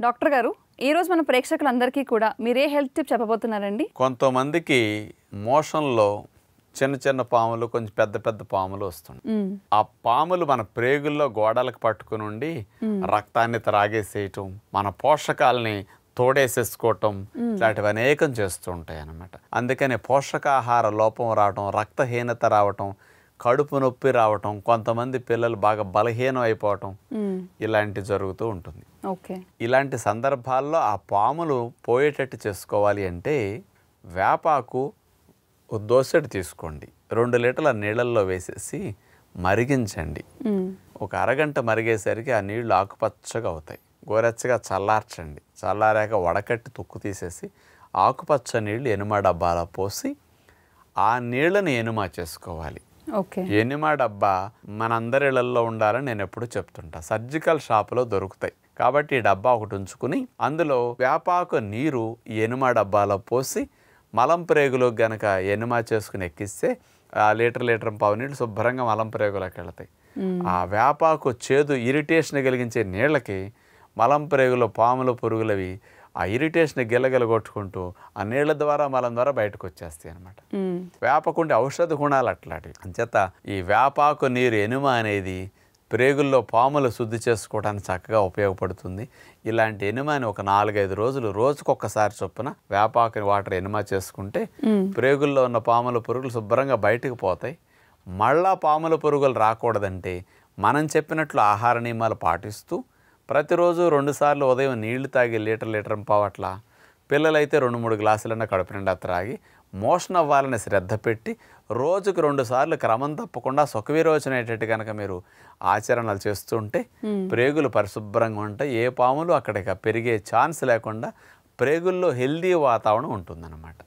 Doctor గారు ఈ రోజు మన ప్రేక్షకులందరికీ కూడా మీరే హెల్త్ టిప్ చెప్పబోతున్నారండి. కొంతమందికి మోషన్లో చిన్న చిన్న పాములు కొంచెం పెద్ద పెద్ద పాములు మ్మ్. ఆ పాములు మన ప్రేగుల్లో గోడలకు పట్టుకుని ఉండి రక్తాన్ని త్రాగేసేయటం మన పోషకాలని తోడేసేసుకోవటం ఇలాంటివి అనేకం చేస్తూ ఉంటాయి అన్నమాట అందుకని పోషకాహార లోపం రావటం రక్తహీనత రావటం కడుపు నొప్పి రావటం కొంతమంది పిల్లలు బాగా బలహీనం అయిపోవటం. ఇలాంటి జరుగుతూ ఉంటుంది. ఓకే. ఇలాంటి సందర్భాల్లో ఆ పాములు పోయేటట్టు చేసుకోవాలి అంటే వేపాకు దోసెడు తీసుకోండి. రెండు లీటర్ల నీళ్ళల్లో వేసేసి మరిగించండి. ఒక అరగంట మరిగేసరికి ఆ నీళ్ళు ఆకుపచ్చగా అవుతాయి. గోరెచ్చగా చల్లార్చండి. చల్లారాక వడకట్టి తుక్కు తీసేసి ఆకుపచ్చ నీళ్ళు ఎనుమ డబ్బాలో పోసి ఆ నీళ్ళని ఎనుమ చేసుకోవాలి. ఓకే. ఎనిమా డబ్బా మనందరి ఇళ్ళలో ఉండాలని నేను ఎప్పుడు చెప్తుంటా. సర్జికల్ షాపులో దొరుకుతాయి. కాబట్టి ఈ డబ్బా ఒకటి ఉంచుకుని అందులో వేపాకు నీరు ఈ ఎనుమా డబ్బాలో పోసి మలం ప్రేగులో గనక ఎనుమా చేసుకుని ఎక్కిస్తే ఆ లీటర్ లీటర్ పావు నీళ్ళు శుభ్రంగా మలం ప్రేగులోకి వెళతాయి. ఆ వేపాకు చేదు ఇరిటేషన్ కలిగించే నీళ్ళకి మలం ప్రేగులో పాములు పురుగులవి ఆ ఇరిటేషన్ గిలగిల కొట్టుకుంటూ ఆ నీళ్ళ ద్వారా మలం ద్వారా బయటకు వచ్చేస్తాయి అనమాట. వేపకుండే ఔషధ గుణాలు అట్లాంటివి. అంచేత ఈ వేపాకు నీరు ఎనుమ అనేది ప్రేగుల్లో పాములు శుద్ధి చేసుకోవడానికి చక్కగా ఉపయోగపడుతుంది. ఇలాంటి ఎనుమని ఒక నాలుగైదు రోజులు రోజుకొకసారి చొప్పున వేపాకు వాటర్ ఎనుమ చేసుకుంటే ప్రేగుల్లో ఉన్న పాముల పురుగులు శుభ్రంగా బయటకు పోతాయి. మళ్ళా పాముల పురుగులు రాకూడదంటే మనం చెప్పినట్లు ఆహార నియమాలు పాటిస్తూ ప్రతిరోజు రెండుసార్లు ఉదయం నీళ్ళు తాగి లీటర్ లీటర్ పావట్ల పిల్లలైతే రెండు మూడు గ్లాసులన్న కడుపు నిండా త్రాగి మోషన్ అవ్వాలని శ్రద్ధ పెట్టి రోజుకు రెండు సార్లు క్రమం తప్పకుండా సుఖవిరోచన అయ్యేటట్టు కనుక మీరు ఆచరణలు చేస్తుంటే ప్రేగులు పరిశుభ్రంగా ఉంటాయి. ఏ పాములు అక్కడికి పెరిగే ఛాన్స్ లేకుండా ప్రేగుల్లో హెల్దీ వాతావరణం ఉంటుందన్నమాట.